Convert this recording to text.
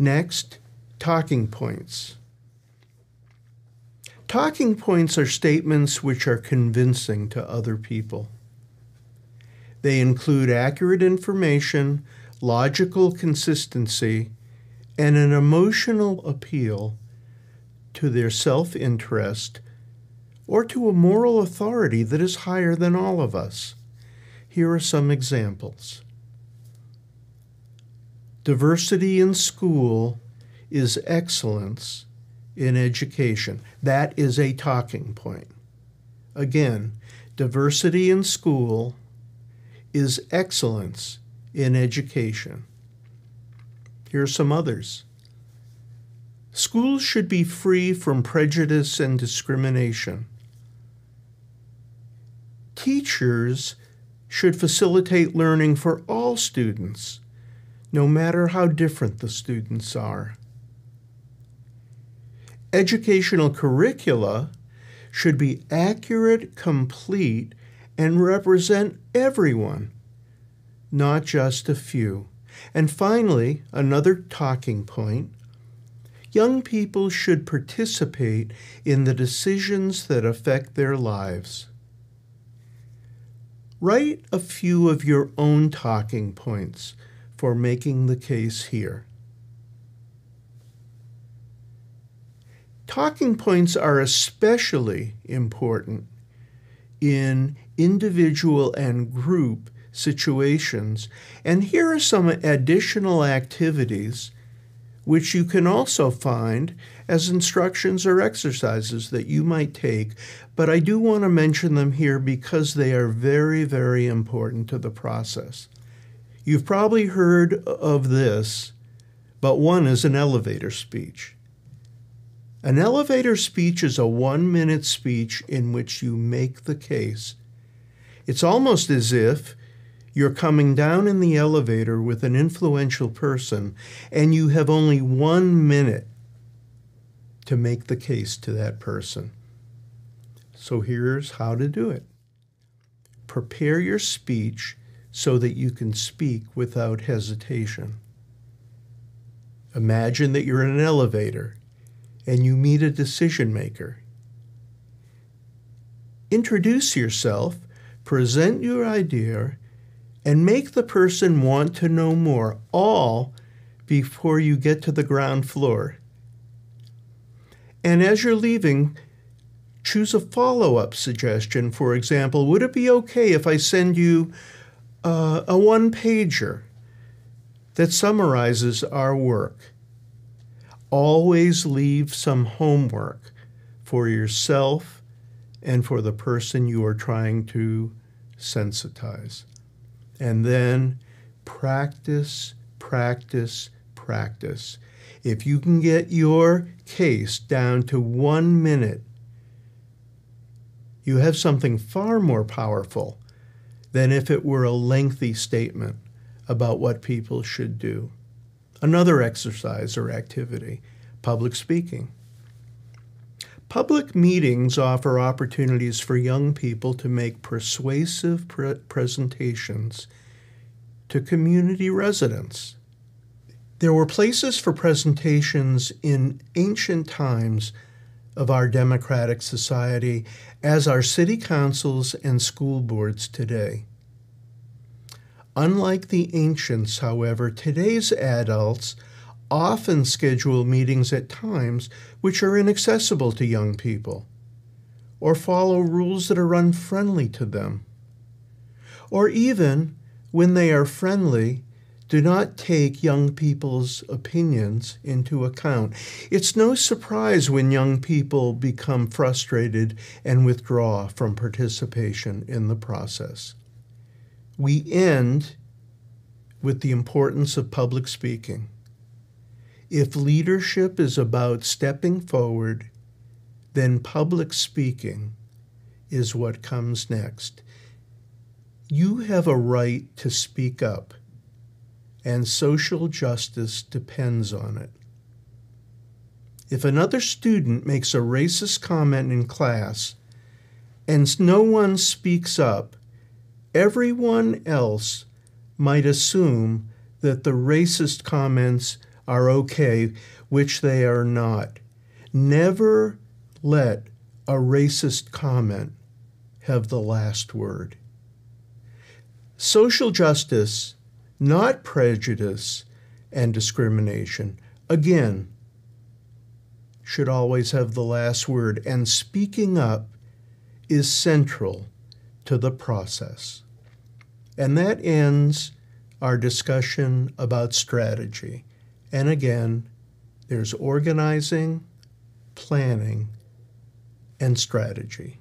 Next, talking points. Talking points are statements which are convincing to other people. They include accurate information, logical consistency, and an emotional appeal to their self interest or to a moral authority that is higher than all of us. Here are some examples. Diversity in school is excellence in education. That is a talking point. Again, diversity in school is excellence in education. Here are some others. Schools should be free from prejudice and discrimination. Teachers should facilitate learning for all students, no matter how different the students are. Educational curricula should be accurate, complete, and represent everyone, not just a few. And finally, another talking point young people should participate in the decisions that affect their lives. Write a few of your own talking points for making the case here. Talking points are especially important in individual and group situations. And here are some additional activities which you can also find as instructions or exercises that you might take. But I do want to mention them here because they are very, very important to the process. You've probably heard of this, but one is an elevator speech. An elevator speech is a one minute speech in which you make the case. It's almost as if you're coming down in the elevator with an influential person and you have only one minute to make the case to that person. So here's how to do it prepare your speech so that you can speak without hesitation. Imagine that you're in an elevator and you meet a decision maker. Introduce yourself, present your idea, and make the person want to know more, all before you get to the ground floor. And as you're leaving, choose a follow up suggestion. For example, would it be okay if I send you uh, a one pager that summarizes our work? Always leave some homework for yourself and for the person you are trying to sensitize. And then practice, practice, practice. If you can get your case down to one minute, you have something far more powerful than if it were a lengthy statement about what people should do. Another exercise or activity public speaking. Public meetings offer opportunities for young people to make persuasive pre- presentations to community residents. There were places for presentations in ancient times of our democratic society as our city councils and school boards today. Unlike the ancients, however, today's adults often schedule meetings at times which are inaccessible to young people, or follow rules that are unfriendly to them, or even when they are friendly, do not take young people's opinions into account. It's no surprise when young people become frustrated and withdraw from participation in the process. We end with the importance of public speaking. If leadership is about stepping forward, then public speaking is what comes next. You have a right to speak up, and social justice depends on it. If another student makes a racist comment in class and no one speaks up, everyone else might assume that the racist comments are okay, which they are not. Never let a racist comment have the last word. Social justice, not prejudice and discrimination, again, should always have the last word, and speaking up is central to the process. And that ends our discussion about strategy. And again, there's organizing, planning, and strategy.